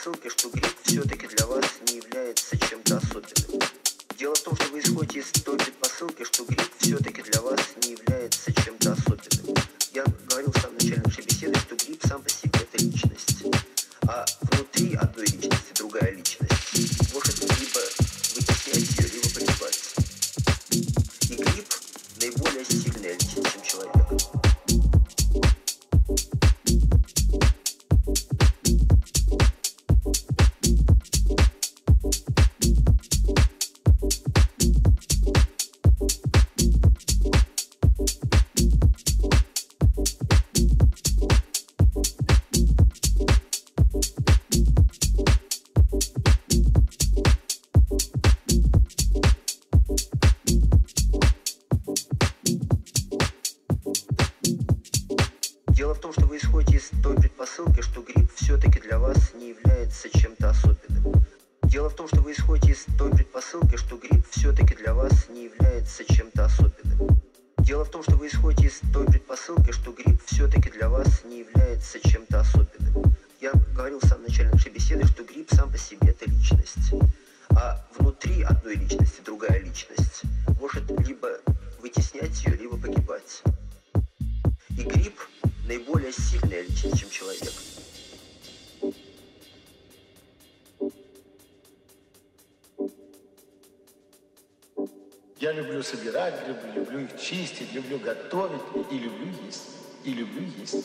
предпосылки, что грех все-таки для вас не является чем-то особенным. Дело в том, что вы исходите из той предпосылки, что грех liste